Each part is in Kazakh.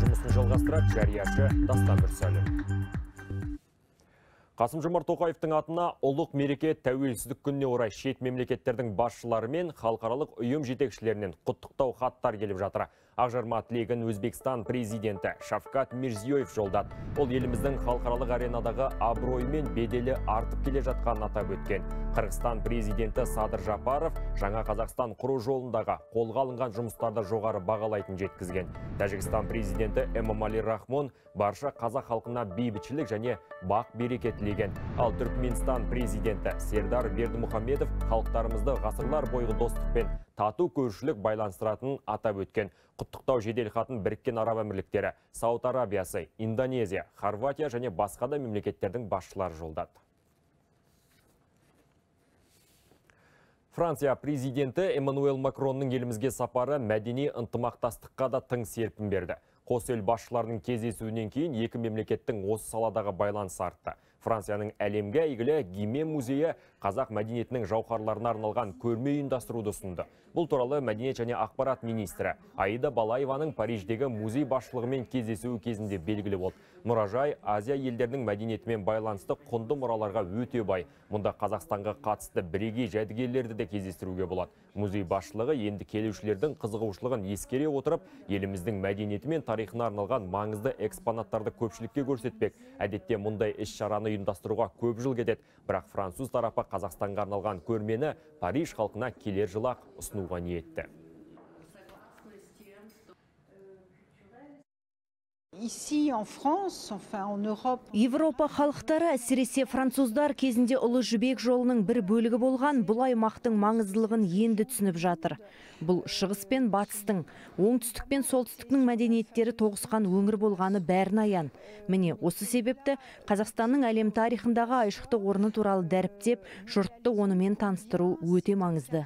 жарияшы дастан мүрсәлім Қасым Жомарт Тоқаевтың атына ұлық мереке тәуелсіздік күніне орай шет мемлекеттердің басшылары мен халықаралық ұйым жетекшілерінен құттықтау хаттар келіп жатыр. Ақжарма тілегін Өзбекстан президенті Шавкат Мирзиёев жолдады. Ол еліміздің халықаралық аренадағы абыройы мен беделі артып келе жатқанын атап өткен. Қырғызстан президенті Садыр Жапаров жаңа Қазақстан құру жолындағы қолға алынған жұмыстарды жоғары бағалайтын жеткізген. Тәжікстан президенті Эмомали Рахмон барша қазақ халқына бейбітшілік және бақ береке тілеген. Ал Түркменстан президенті Сердар Бердімұхамедов халықтарымызды ғасырлар бойғы достықпен тату көршілік байланыстыратынын атап өткен. Құттықтау жеделхатын біріккен араб әмірліктері, Сауд Арабиясы, Индонезия, Хорватия және басқа да мемлекеттердің басшылары жолдады. Франция президенті Эммануэл Макронның елімізге сапары мәдени ынтымақтастыққа да тың серпін берді. Қос ел басшыларының кездесуінен кейін екі мемлекеттің осы саладағы байланысы артты. Францияның әлемге әйгілі Гиме музейі қазақ мәдениетінің жауһарларына арналған көрме ұйымдастыруды ұсынды. Бұл туралы мәдениет және ақпарат министрі Аида Балаеваның Париждегі музей басшылығымен кездесуі кезінде белгілі болды. Мұражай Азия елдерінің мәдениетімен байланысты құнды мұраларға өте бай. Мұнда Қазақстанға қатысты бірегей жәдігерлерді де кездестіруге болады. Музей басшылығы енді келушілердің қызығушылығын ескере отырып, еліміздің мәдениеті мен тарихына арналған маңызды экспонаттарды көпшілікке көрсетпек. Әдетте мұндай іс-шараны ұйымдастыруға көп жыл кетеді, бірақ француз тарапы Қазақстанға арналған көрмені Париж халқына келер жылы ұсынуға ниетті. Европа халықтары әсіресе француздар кезінде ұлы жібек жолының бір бөлігі болған бұл аймақтың маңыздылығын енді түсініп жатыр. Бұл шығыс пен батыстың, оңтүстік пен солтүстіктің мәдениеттері тоғысқан өңір болғаны бәрін аян. Міне осы себепті Қазақстанның әлем тарихындағы айшықты орны туралы дәріптеп, жұртты онымен таныстыру өте маңызды.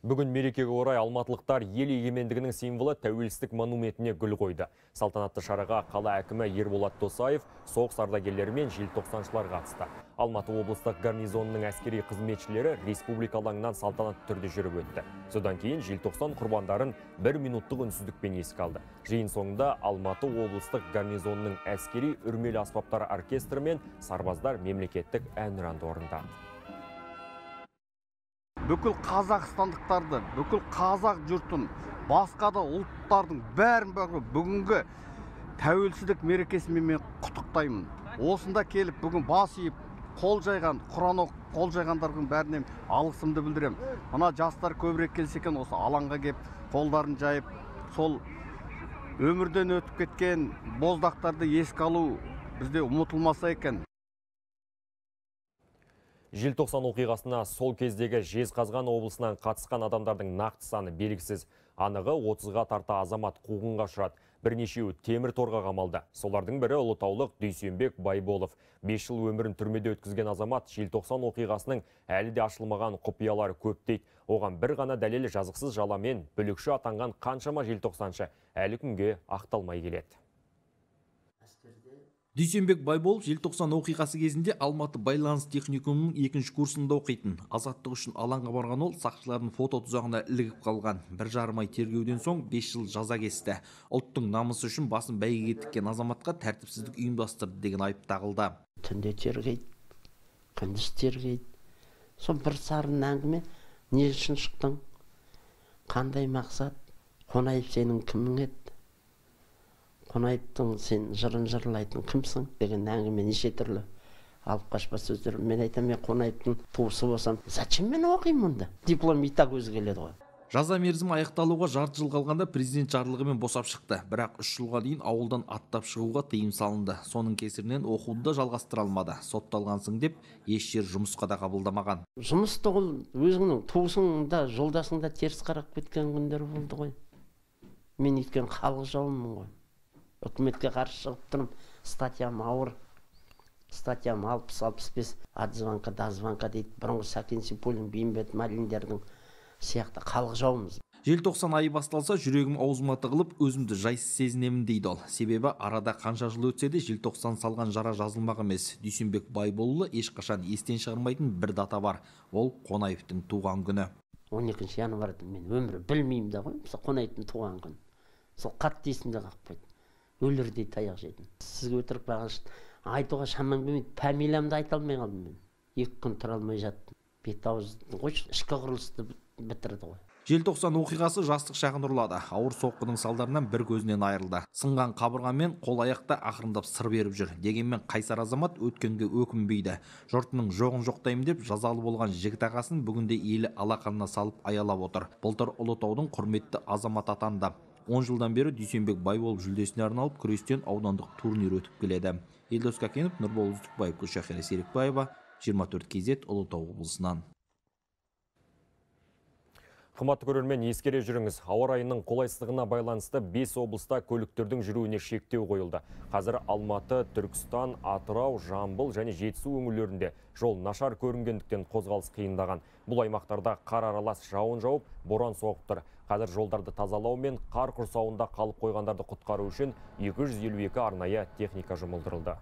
Бүгін мерекеге орай алматылықтар ел егемендігінің символы тәуелсіздік монументіне гүл қойды. Салтанатты шараға қала әкімі Ерболат Досаев соғыс ардагерлері мен желтоқсаншылар қатысты. Алматы облыстық гарнизонының әскери қызметшілері республика алаңынан салтанатты түрде жүріп өтті. Содан кейін желтоқсан құрбандарын бір минуттық үнсіздікпен еске алды. Жиын соңында Алматы облыстық гарнизонының әскери үрмелі аспаптар оркестрі мен сарбаздар мемлекеттік әнұранды орындады. Бүкіл қазақстандықтарды бүкіл қазақ жұртын басқа да ұлттардың бәрін бәрі бүгінгі тәуелсіздік мерекесімен мен құттықтаймын. Осында келіп бүгін бас иіп қол жайған құран оқып қол жайғандардың бәріне алғысымды білдіремін. Мына жастар көбірек келсе екен осы алаңға келіп қолдарын жайып сол өмірден өтіп кеткен боздақтарды еске алу бізде ұмытылмаса екен. Желтоқсан оқиғасына сол кездегі Жезқазған облысынан қатысқан адамдардың нақты саны белгісіз. Анығы 30-ға тарта азамат қуғынға ұшырады. Бірнешеуі темір торға қамалды. Солардың бірі ұлытаулық Дүйсенбек Байболов. 5 жыл өмірін түрмеде өткізген азамат Желтоқсан оқиғасының әлі де ашылмаған құпиялары көп дейді. Оған бір ғана дәлелі жазықсыз жаламен бүлікші атанған қаншама желтоқсаншы әлі күнге ақталмай келеді. Дүйсенбек Байболов желтоқсан оқиғасы кезінде Алматы байланыс техникумының екінші курсында оқитын. Азаттық үшін алаңға барған ол сақшылардың фото тұзағына ілігіп қалған. Бір жарым ай тергеуден соң 5 жыл жаза кесті. Ұлттың намысы үшін басын бәйгеге тіккен азаматқа тәртіпсіздік ұйымдастырды деген айып тағылды. түнде тергейді күндіз тергейді сол бір сарын әңгіме не үшін шықтың қандай мақсат қонаев сенің кімің еді қонаевтың сен жырын жырлайтын кімсің деген әңгіме неше түрлі алып қашпа сөздер мен айтамын мен қонаевтың туысы болсам зачем мен оқимын мұнда диплом и так өзі келеді ғой Жаза мерзімі аяқталуға жарты жыл қалғанда президент жарлығымен босап шықты. Бірақ үш жылға дейін ауылдан аттап шығуға тыйым салынды. Соның кесірінен оқуды да жалғастыра алмады. Сотталғансың деп еш жер жұмысқа да қабылдамаған. жұмысты ол өзіңнің туысың да жолдасың да теріс қарап кеткен күндер болды ғой мен өйткені халық жауымын ғой үкіметке қарсы шығып тұрмын статьям ауыр статьям алпыс алпыс бес от звонка до звонка дейді бұрынғы сәкен сейфуллин бейімбет майлиндердің сияқты халық жауымыз Желтоқсан айы басталса жүрегім аузыма тығылып өзімді жайсыз сезінемін дейді ол. Себебі арада қанша жыл өтсе де желтоқсан салған жара жазылмақ емес. Дүйсенбек Байболұлы ешқашан естен шығармайтын бір дата бар. Ол Қонаевтың туған күні. он екінші январьды мен өмірі білмеймін да ғой мысалы қонаевтың туған күні сол қатты есімде қалып қойды өлердей таяқ жедім. Сізге өтірік маған айтуға шамам келмейді. Фамилиямды айта алмай қалдым мен. Екі күн тұра алмай жаттым. Бет ауызды қойшы ішкі құрылысты бітірді ғой. Желтоқсан оқиғасы жастық шағын ұрлады. Ауыр соққының салдарынан бір көзінен айырылды. Сынған қабырғамен қол аяқта ақырындап сыр беріп жүр. Дегенмен қайсар азамат өткенге өкінбейді. Жұртының жоғын жоқтаймын деп жазалы болған жігіт ағасын бүгінде елі алақанына салып аялап отыр. Былтыр ұлытаудың құрметті азамат атанды. Он жылдан бері дүйсенбек бай болып жүлдесіне арналып күрестен аудандық турнир өтіп келеді. Елдос кәкенов нұрбол үздікбаев гүлшахира серікбаева 24 кз ұлытау облысынан. Қыматты көрермен ескере жүріңіз. Ауа райының қолайсыздығына байланысты 5 облыста көліктердің жүруіне шектеу қойылды. Қазір Алматы, Түркістан, Атырау, Жамбыл және Жетісу өңірлерінде жол нашар көрінгендіктен қозғалыс қиындаған. Бұл аймақтарда қар аралас жауын жауып, боран соғып тұр. Қазір жолдарды тазалау мен қар құрсауында қалып қойғандарды құтқару үшін 252 арнайы техника жұмылдырылды.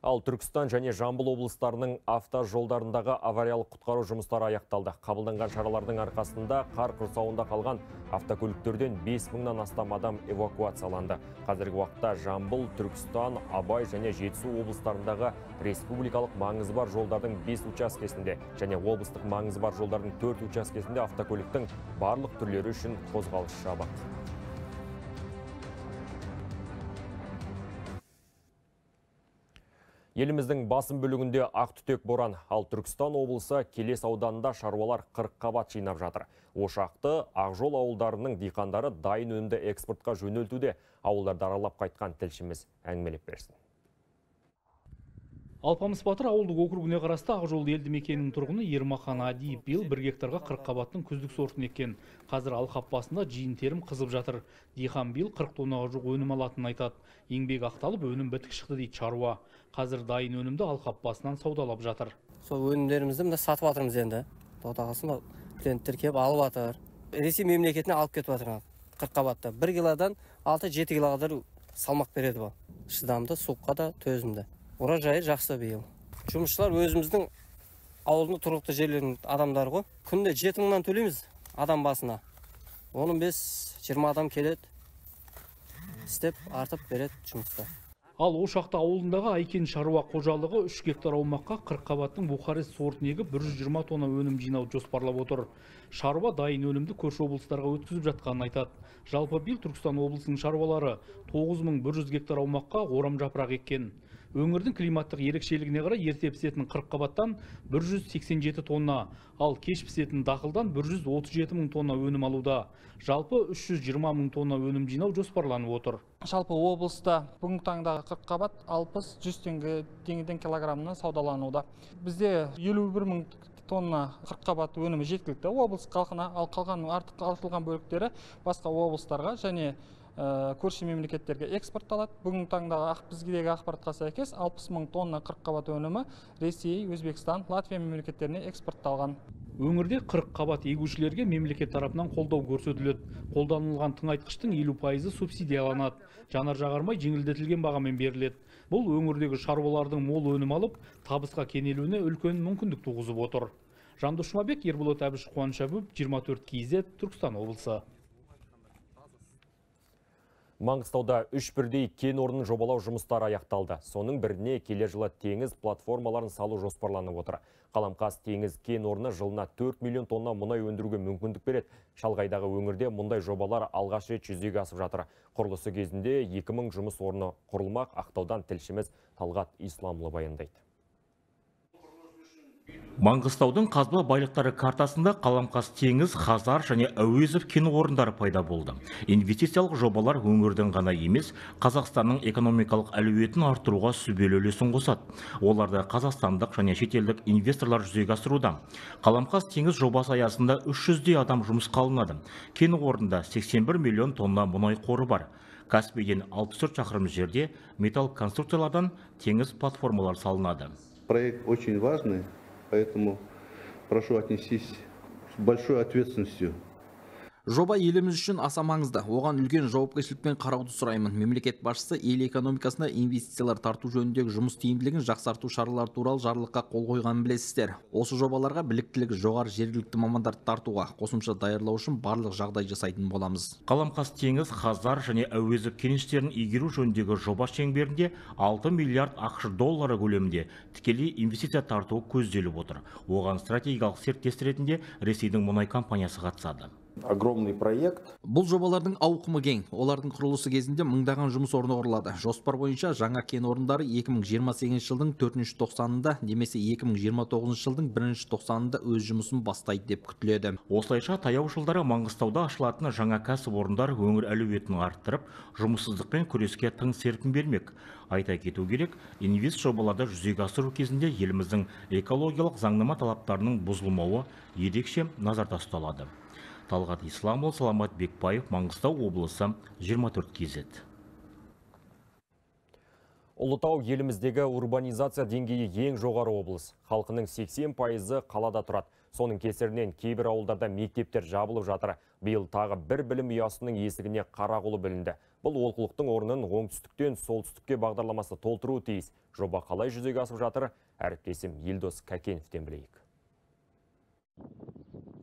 Ал Түркістан және Жамбыл облыстарының автожолдарындағы авариялық құтқару жұмыстары аяқталды. Қабылданған шаралардың арқасында қар құрсауында қалған автокөліктерден 5 мыңнан астам адам эвакуацияланды. Қазіргі уақытта Жамбыл, Түркістан, Абай және Жетісу облыстарындағы республикалық маңызы бар жолдардың 5 учаскесінде және облыстық маңызы бар жолдардың 4 учаскесінде автокөліктің барлық түрлері үшін қозғалыс жабық. Еліміздің басым бөлігінде ақ түтек боран, ал Түркістан облысы Келес ауданында шаруалар 40 қабат жинап жатыр. Ошақты Ақжол ауылдарының диқандары дайын өнімді экспортқа жөнелтуде. Ауылдарды аралап қайтқан тілшіміз әңгімелеп берсін. Алпамыс Батыр ауылдық округіне қарасты Ақжол елді мекенінің тұрғыны Ермахан Ади биыл бір гектарға 40 қабаттың күздік сортын еккен. Қазір алқап басында жиын терім қызып жатыр. Дихан биыл 40 тоннаға жуық өнім алатынын айтады. Еңбек ақталып, өнім бітік шықты дейді шаруа. Қазір дайын өнімді алқап басынан саудалап жатыр. Сол өнімдерімізді мына сатып жатырмыз енді. Құдай клиенттер келіп алып жатыр. Ресей мемлекетіне алып кетіп жатыр 40 қабатта. 1 килодан 6-7 килоға салмақ береді бұл. Шыдамды, суыққа да төзімді урожайы жақсы биыл жұмысшылар өзіміздің ауылдың тұрғылықты жерлерінің адамдары ғой күнде жеті мыңнан төлейміз адам басына он бес жиырма адам келеді істеп артып береді жұмысты ал ошақты ауылындағы айкен шаруа қожалығы үш гектар аумаққа қырық қабаттың бухарест сортын егіп бір жүз жиырма тонна өнім жинау жоспарлап отыр. Шаруа дайын өнімді көрші облыстарға өткізіп жатқанын айтады. Жалпы биыл түркістан облысының шаруалары тоғыз мың бір жүз гектар аумаққа орам жапырақ еккен. Өңірдің климаттық ерекшелігіне қарай ерте пісетін қабаттан 187 тонна ал кеш пісетін дақылдан 137 мың тонна өнім алуда. Жалпы 320 мың тонна өнім жинау жоспарланып отыр. Жалпы облыста бүгінгі таңдағы қабат 60-100 теңге теңгеден килограммнан саудалануда. Бізде 51 мың тонна қабат өнімі жеткілікті. Облыс халқына ал қалған артық артылған бөліктері басқа облыстарға және көрші мемлекеттерге экспортталады. Бүгінгі таңдағы біздегі ақпаратқа сәйкес 60 мың тонна қабат өнімі ресей өзбекстан латвия мемлекеттеріне экспортталған. Өңірде қабат егушілерге мемлекет тарапынан қолдау көрсетіледі. Қолданылған тыңайтқыштың елу пайызы субсидияланады. Жанар жағармай жеңілдетілген бағамен беріледі. Бұл өңірдегі шаруалардың мол өнім алып табысқа кенелуіне үлкен мүмкіндік туғызып отыр. Жандос жұмабек ерболат әбіш қуаныш әбуов 24 кз түркістан облысы. Маңғыстауда үш бірдей кен орнын жобалау жұмыстары аяқталды. Соның біріне келер жылы теңіз платформаларын салу жоспарланып отыр. Қаламқас теңіз кен орны жылына 4 миллион тонна мұнай өндіруге мүмкіндік береді. Шалғайдағы өңірде мұндай жобалар алғаш рет жүзеге асып жатыр. Құрылысы кезінде 2000 жұмыс орны құрылмақ. Ақтаудан тілшіміз Талғат Исламлы баяндайды. Маңғыстаудың қазба байлықтары картасында Қаламқас теңіз, Хазар және Әуезов кен орындары пайда болды. Инвестициялық жобалар өңірдің ғана емес, Қазақстанның экономикалық әлеуетін арттыруға сүбелі үлесін қосады. Оларды қазақстандық және шетелдік инвесторлар жүзеге асыруда. Қаламқас теңіз жобасы аясында 300 адам жұмыс қалынады. Кен орнында 81 миллион тонна мұнай қоры бар. Каспийден 64 шақырым жерде металл конструкциялардан теңіз платформалар салынады. Проект очень важный Поэтому прошу отнестись с большой ответственностью. Жоба еліміз үшін аса маңызды. Оған үлкен жауапкершілікпен қарауды сұраймын. Мемлекет басшысы ел экономикасына инвестициялар тарту жөніндегі жұмыс тиімділігін жақсарту шаралары туралы жарлыққа қол қойғанын білесіздер. Осы жобаларға біліктілігі жоғары жергілікті мамандарды тартуға қосымша даярлау үшін барлық жағдай жасайтын боламыз. Қаламқас теңіз хазар және әуезов кеніштерін игеру жөніндегі жоба шеңберінде 6 миллиард ақш доллары көлемінде тікелей инвестиция тарту көзделіп отыр. Оған стратегиялық серіктес ретінде ресейдің мұнай компаниясы қатысады. Огромный проект. Бұл жобалардың ауқымы кең. Олардың құрылысы кезінде мыңдаған жұмыс орны құрылады. Жоспар бойынша жаңа кен орындары 2028 жылдың төртінші тоқсанында немесе 2029 жылдың бірінші тоқсанында өз жұмысын бастайды деп күтіледі. Осылайша таяу жылдары маңғыстауда ашылатын жаңа кәсіпорындар өңір әлеуетін арттырып жұмыссыздықпен күреске тың серпін бермек. Айта кету керек инвест жобаларды жүзеге асыру кезінде еліміздің экологиялық заңнама талаптарының бұзылмауы ерекше назарда ұсталады. Талғат исламұлы саламат бекбаев маңғыстау облысы 24 кз Ұлытау еліміздегі урбанизация деңгейі ең жоғары облыс. Халқының 80 пайызы қалада тұрады. Соның кесірінен кейбір ауылдарда мектептер жабылып жатыр. Биыл тағы бір білім ұясының есігіне қара құлы білінді. Бұл олқылықтың орнын оңтүстіктен солтүстікке бағдарламасы толтыру тиіс. Жоба қалай жүзеге асып жатыр? Әріптесім Елдос Кәкеновтен білейік.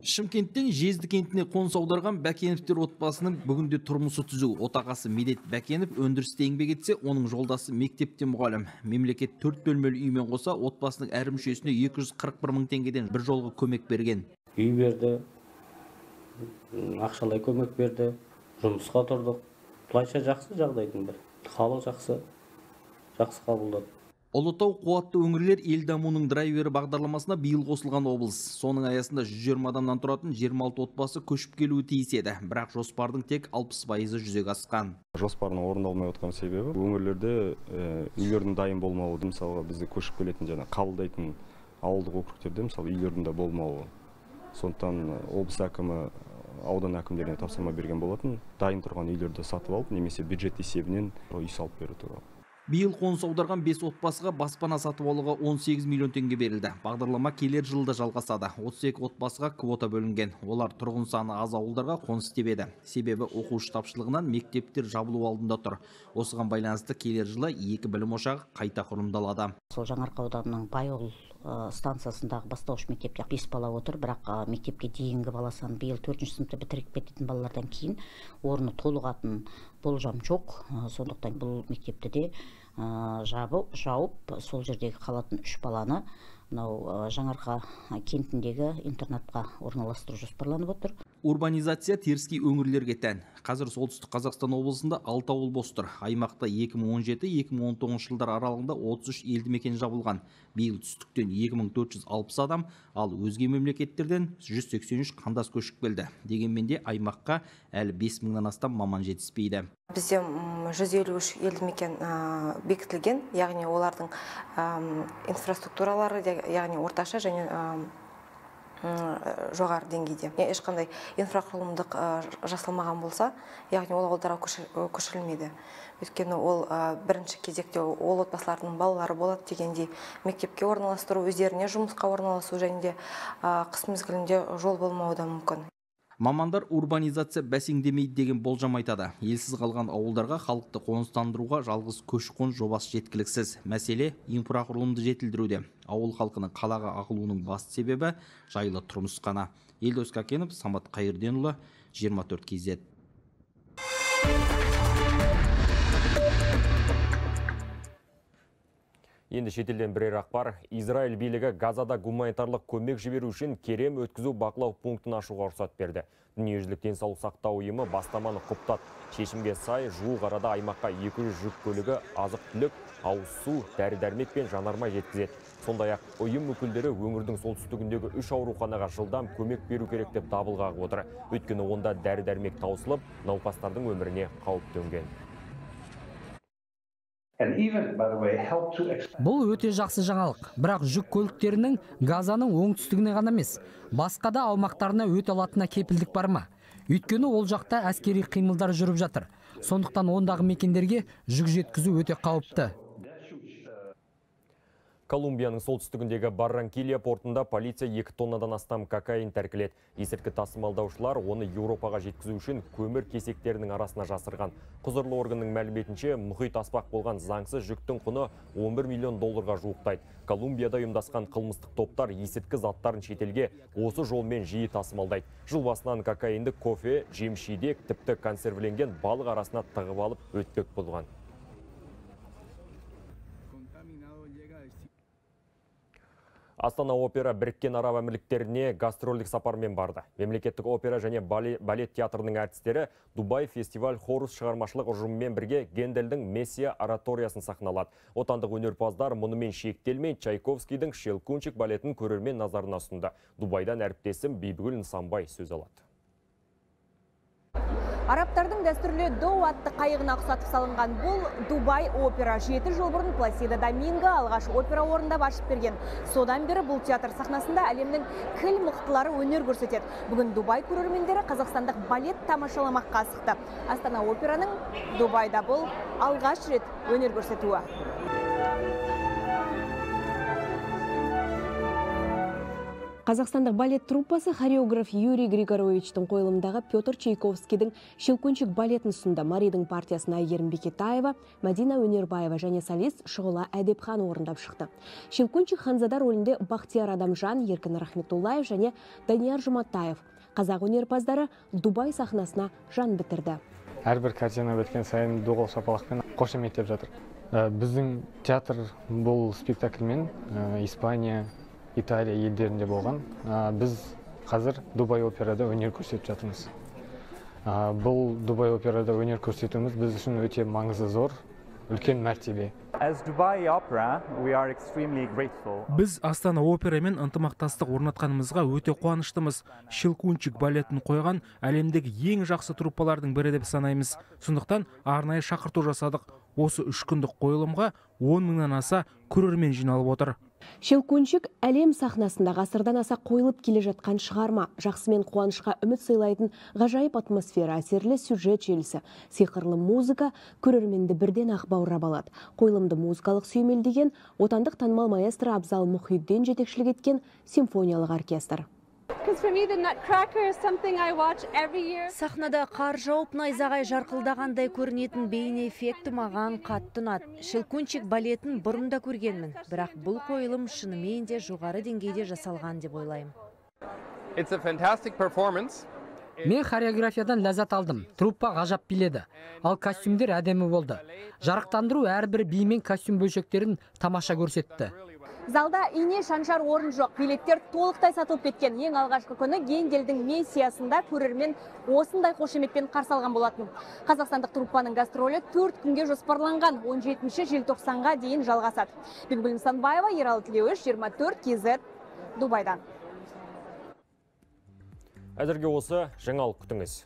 Шымкенттен жезді кентіне қоныс аударған бәкеновтер отбасының бүгінде тұрмысы түзу. Отағасы медет бәкенов өндірісте еңбек етсе оның жолдасы мектепте мұғалім. Мемлекет төрт бөлмелі үймен қоса отбасының әр мүшесіне 241 мың теңгеден бір жолғы көмек берген. Үй берді ақшалай көмек берді жұмысқа тұрдық. Былайша жақсы жағдайдың бәрі халық жақсы жақсы қабылдады ұлытау қуатты өңірлер ел дамуының драйвері бағдарламасына биыл қосылған облыс. Соның аясында 120 адамнан тұратын 26 отбасы көшіп келуі тиіс еді. Бірақ жоспардың тек 60 пайызы жүзеге асқан. Жоспардың орындалмай отқан себебі өңірлерде үйлердің дайын болмауы мысалға бізде көшіп келетін жаңа қабылдайтын ауылдық округтерде мысалы үйлердің де болмауы. Сондықтан облыс әкімі аудан әкімдеріне тапсырма берген болатын дайын тұрған үйлерді сатып алып немесе бюджет есебінен үй салып беру туралы. Биыл қоныс аударған бес отбасыға баспана сатып алуға 18 миллион теңге берілді. Бағдарлама келер жылда жалғасады. 32 отбасыға квота бөлінген. Олар тұрғын саны аз ауылдарға қоныс тебеді себебі оқушы тапшылығынан мектептер жабылу алдында тұр. Осыған байланысты келер жылы екі білім ошағы қайта құрылымдалады. Сол жаңаарқа ауданының байұл станциясындағы бастауыш мектепте бес бала отыр. Бірақ мектепке дейінгі бала саны биыл төртінші сыныпты бітіріп кететін балалардан кейін орны толығатын болжам жоқ. Сондықтан бұл мектепті де жабып жауып сол жердегі қалатын үш баланы мынау жаңарқа кентіндегі интернатқа орналастыру жоспарланып отыр. Урбанизация теріскей өңірлерге тән. Қазір солтүстік қазақстан облысында алты ауыл бос тұр. Аймақта 2017-2019 жылдар аралығында 33 елді мекен жабылған. Биыл түстіктен 2460 адам ал өзге мемлекеттерден 183 қандас көшіп келді. Дегенмен де аймаққа әлі 5 мыңнан астам маман жетіспейді. Бізде 153 елді мекен бекітілген. Яғни олардың инфраструктуралары яғни орташа және жоғары деңгейде. Ешқандай инфрақұрылымдық жасалмаған болса яғни ол ауылдарға көшірілмейді. Өйткені ол бірінші кезекте ол отбасылардың балалары болады дегендей мектепке орналастыру өздеріне жұмысқа орналасу және де қыс мезгілінде жол болмауы да мүмкін. Мамандар урбанизация бәсеңдемейді деген болжам айтады. Елсіз қалған ауылдарға халықты қоныстандыруға жалғыз көші қон жобасы жеткіліксіз. Мәселе инфрақұрылымды жетілдіруде. Ауыл халқының қалаға ағылуының басты себебі жайлы тұрмыс қана. Елдос кәкенов самат қайырденұлы 24 kz Енді шетелден бірер ақпар, Израиль билігі Газада гуманитарлық көмек жіберу үшін керем өткізу бақылау пунктін ашуға рұқсат берді. Дүниежүзілік денсаулық сақтау ұйымы бастаманы құптады. Шешімге сай жуық арада аймаққа 200 жүк көлігі азық түлік, ауыз су, дәрі-дәрмек пен жанармай жеткізеді. Сондай-ақ ұйым өкілдері өңірдің солтүстігіндегі үш ауруханаға жылдам көмек беру керек деп дабыл қағып отыр. Өйткені онда дәрі-дәрмек таусылып, науқастардың өміріне қауіп төнген. Бұл өте жақсы жаңалық. Бірақ жүк көліктерінің газаның оңтүстігіне ғана емес басқа да аумақтарына өте алатынына кепілдік бар ма? Өйткені ол жақта әскери қимылдар жүріп жатыр. Сондықтан ондағы мекендерге жүк жеткізу өте қауіпті. Колумбияның солтүстігіндегі Барранкилья портында полиция 2 тоннадан астам кокаин тәркілет. Есірткі тасымалдаушылар оны Еуропаға жеткізу үшін көмір кесектерінің арасына жасырған. Құзырлы органның мәліметінше мұхит аспақ болған заңсыз жүктің құны 11 миллион долларға жуықтайды. Колумбияда ұйымдасқан қылмыстық топтар есірткі заттарын шетелге осы жолмен жиі тасымалдайды. Жыл басынан кокаинді кофе, жемшидек, тіпті консервіленген балық арасына тығып алып өтпек болған. Астана опера біріккен араб әмірліктеріне гастрольдік сапармен барды. Мемлекеттік опера және балет театрының әртістері Дубай фестиваль хорус шығармашылық ұжымымен бірге Генделдің Мессия ораториясын сахналады. Отандық өнерпаздар мұнымен шектелмей Чайковскийдің Шелкунчик балетін көрермен назарына ұсынды. Дубайдан әріптесім Бибігүл Нысанбай сөз алады. Арабтардың дәстүрлі доу атты қайығына ұқсатып салынған бұл Дубай опера. Жеті жыл бұрын Пласида Доминго алғаш опера орындап ашып берген. Содан бері бұл театр сахнасында әлемнің кіл мықтылары өнер көрсетеді. Бүгін Дубай көрермендері қазақстандық балет тамашаламаққа асықты. Астана операның Дубайда бұл алғаш рет өнер көрсетуі. Қазақстандық балет труппасы хореограф Юрий Григоровичтің қойылымдағы Петр Чайковскийдің Шелкунчик балетін ұсынды. Маридің партиясына Әйгерім Бекетаева, Мадина Өнербаева және солист Шұғыла Әдепхан орындап шықты. Шелкунчик ханзада рөлінде Бақтияр Адамжан, Еркін Рахметуллаев және Данияр Жұматаев. Қазақ өнерпаздары Дубай сахнасына жан бітірді. Әрбір картина өткен сайын доғал шапалақпен қошеметтеп жатыр. Біздің театр бұл спектакльмен Испания, италия елдерінде болған. Біз қазір дубай операда өнер көрсетіп жатырмыз. Бұл дубай операда өнер көрсетуіміз біз үшін өте маңызы зор үлкен мәртебе. Біз астана операмен ынтымақтастық орнатқанымызға өте қуаныштымыз. Щелкунчик балетін қойған әлемдегі ең жақсы труппалардың бірі деп санаймыз. Сондықтан арнайы шақырту жасадық. Осы үш күндік қойылымға он мыңнан аса көрермен жиналып отыр. Шелкунчик әлем сахнасында ғасырдан аса қойылып келе жатқан шығарма. Жақсымен қуанышқа үміт сыйлайтын ғажайып атмосфера, әсерлі сюжет желісі, сиқырлы музыка көрерменді бірден ақ баурап алады. Қойылымды музыкалық сүйемелдеген отандық танымал маэстро Абзал Мұхидден жетекшілік еткен симфониялық оркестр. Сахнада қар жауып найзағай жарқылдағандай көрінетін бейне эффекті маған қатты ұнады. Шелкунчик балетін бұрында көргенмін, бірақ бұл қойылым шынымен де жоғары деңгейде жасалған деп ойлаймын. Мен хореографиядан ләззат алдым. Труппа ғажап биледі. Ал костюмдер әдемі болды. Жарықтандыру әрбір би мен костюм бөлшектерін тамаша көрсетті. Залда ине шаншар орын жоқ. Билеттер толықтай сатылып кеткен. Ең алғашқы күні Генделдің мессиясында көрермен осындай қошеметпен қарсы алған болатын. Қазақстандық труппаның гастролі 4 күнге жоспарланған 17 желтоқсанға дейін жалғасады. Бибігүл Нысанбаева, Ералы Тілеуіш, 24 KZ Дубайдан. Әзірге осы жаңалық күтіңіз.